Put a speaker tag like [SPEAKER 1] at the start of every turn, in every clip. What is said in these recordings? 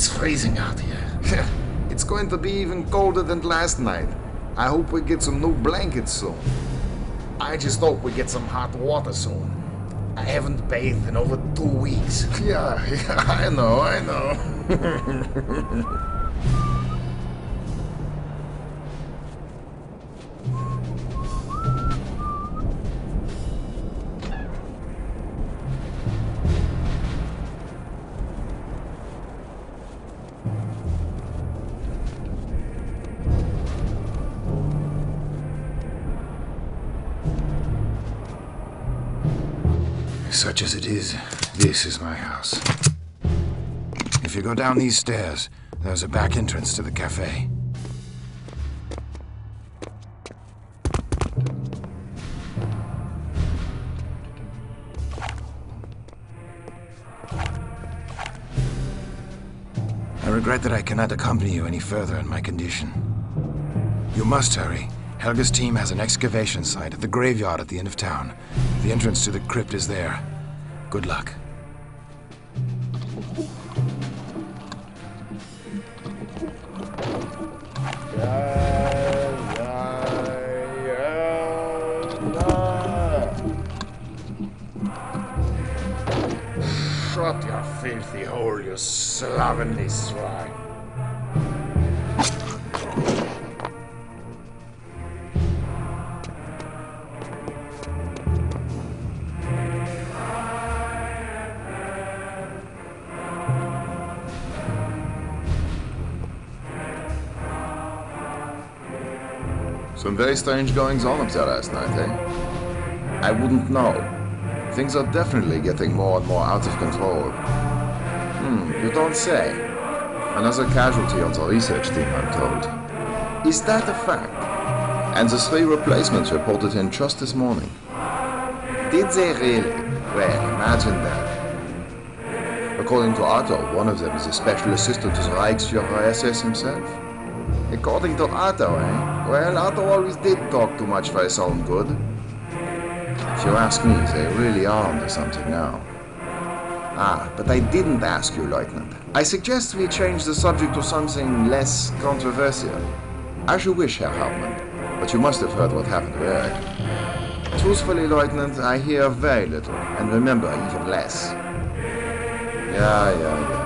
[SPEAKER 1] It's freezing out here.
[SPEAKER 2] it's going to be even colder than last night. I hope we get some new blankets soon.
[SPEAKER 1] I just hope we get some hot water soon. I haven't bathed in over two weeks.
[SPEAKER 2] Yeah, yeah, I know, I know.
[SPEAKER 3] Such as it is, this is my house. If you go down these stairs, there's a back entrance to the cafe. I regret that I cannot accompany you any further in my condition. You must hurry. Helga's team has an excavation site at the graveyard at the end of town. The entrance to the crypt is there. Good luck.
[SPEAKER 1] Shut your filthy hole, you slovenly swine.
[SPEAKER 2] Very strange goings on up there last night, eh? I wouldn't know. Things are definitely getting more and more out of control. Hmm, you don't say. Another casualty on the research team, I'm told. Is that a fact? And the three replacements reported in just this morning. Did they really? Well, imagine that. According to Otto, one of them is a special assistant to the Reichsführer SS himself. According to Otto, eh? Well, Otto always did talk too much for his own good. If you ask me, they really are onto something now. Ah, but I didn't ask you, Lieutenant. I suggest we change the subject to something less controversial. As you wish, Herr Hauptmann, but you must have heard what happened to there. Truthfully, Lieutenant, I hear very little, and remember even less. Yeah, yeah, yeah.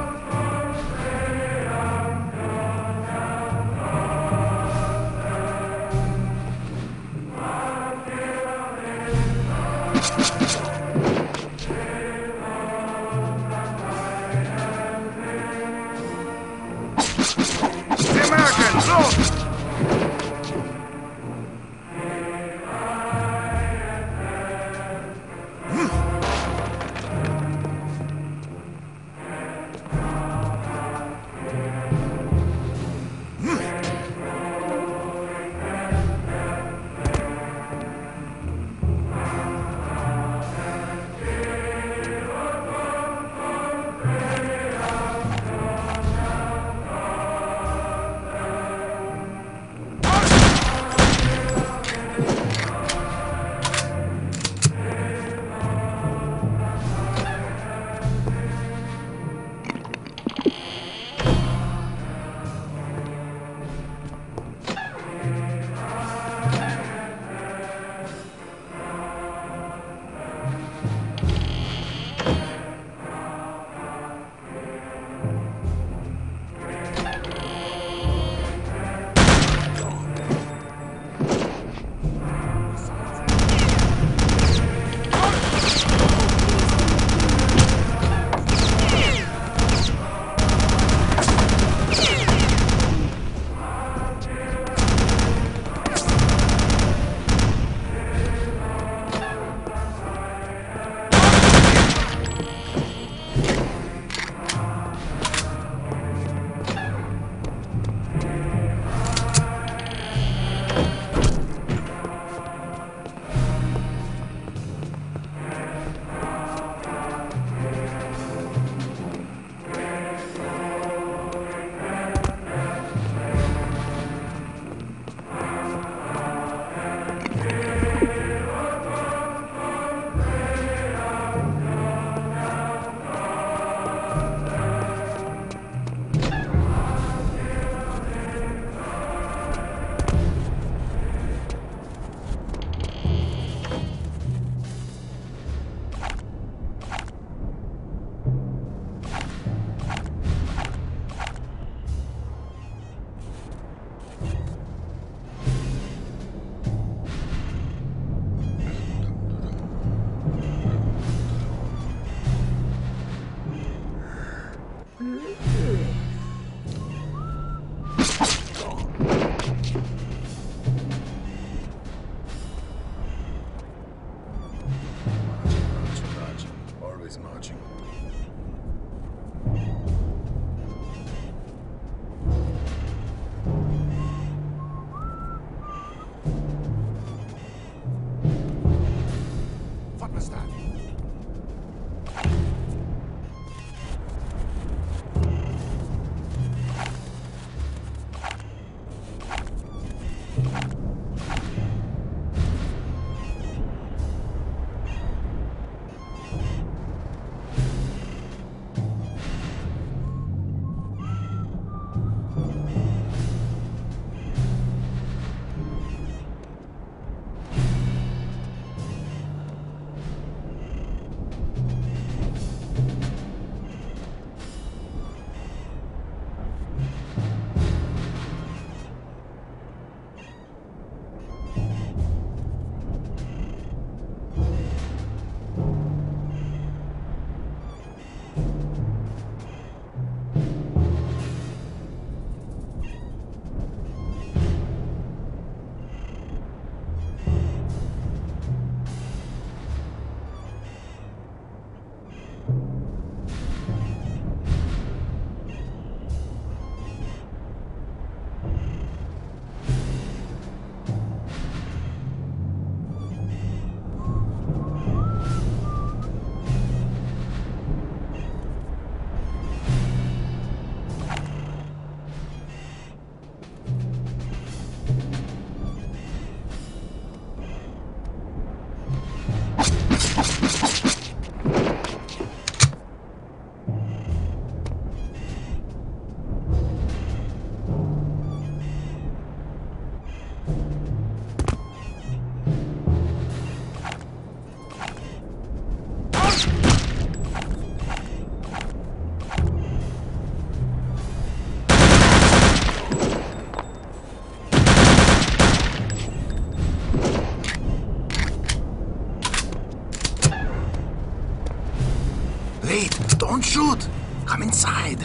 [SPEAKER 2] Don't shoot. Come inside.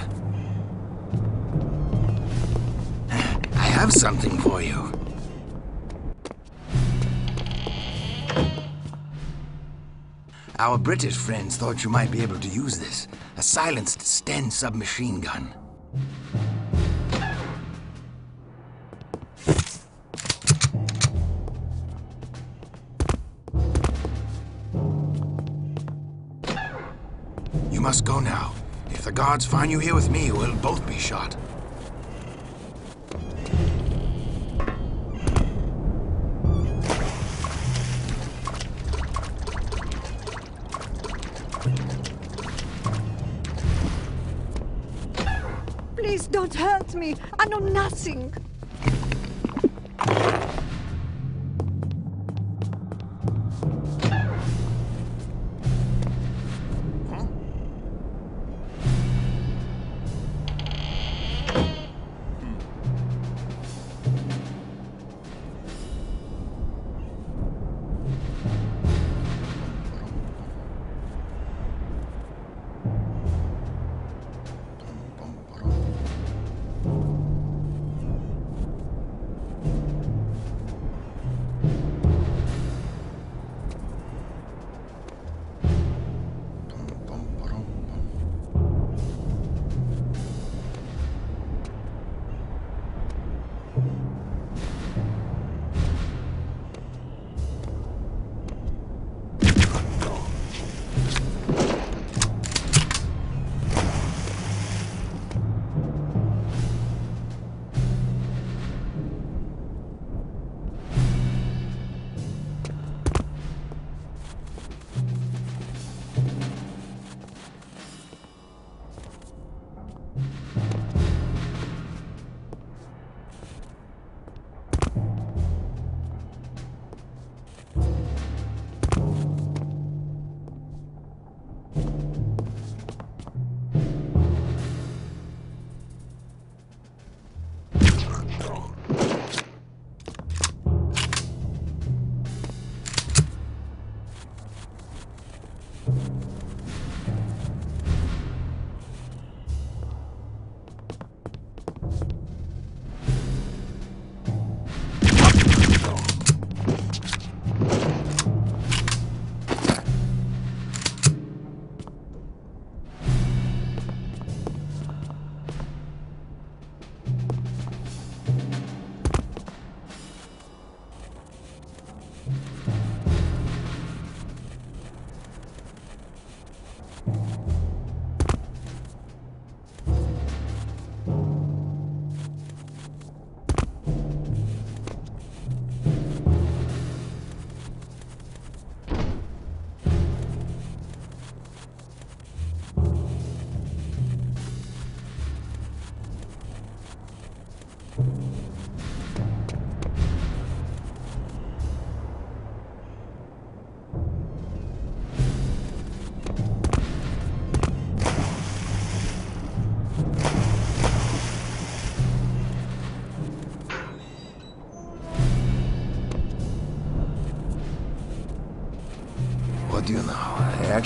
[SPEAKER 2] I have something for you. Our British friends thought you might be able to use this. A silenced Sten submachine gun. Must go now. If the guards find you here with me, we'll both be shot.
[SPEAKER 4] Please don't hurt me. I know nothing.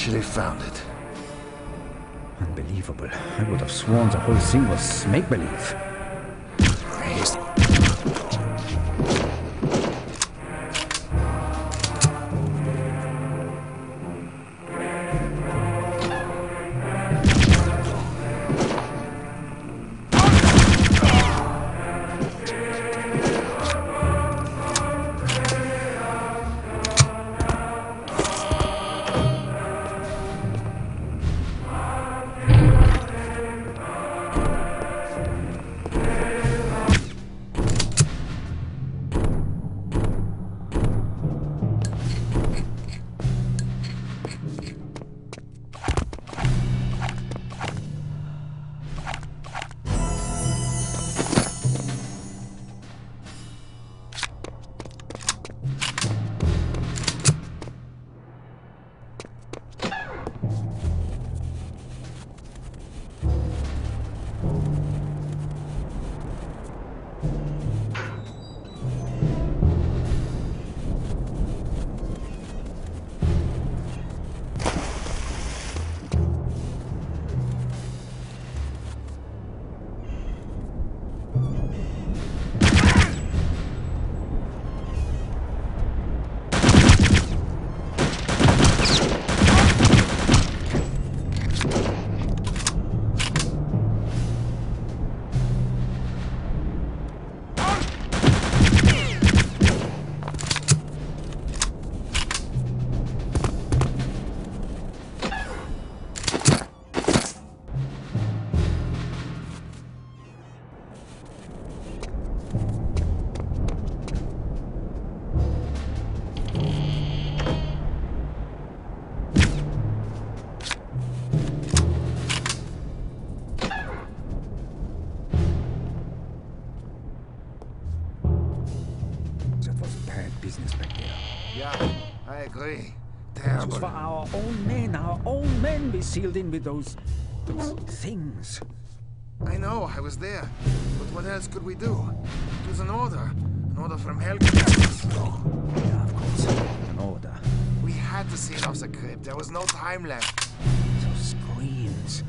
[SPEAKER 2] Actually found it.
[SPEAKER 5] Unbelievable. I would have sworn the whole thing was make-believe.
[SPEAKER 2] Yeah, I agree.
[SPEAKER 5] It was for our own men, our own men we sealed in with those... those things.
[SPEAKER 2] I know, I was there. But what else could we do? It was an order. An order from Helga.
[SPEAKER 5] Yeah, of course. An order.
[SPEAKER 2] We had to seal off the crypt. There was no time left.
[SPEAKER 5] Those screams.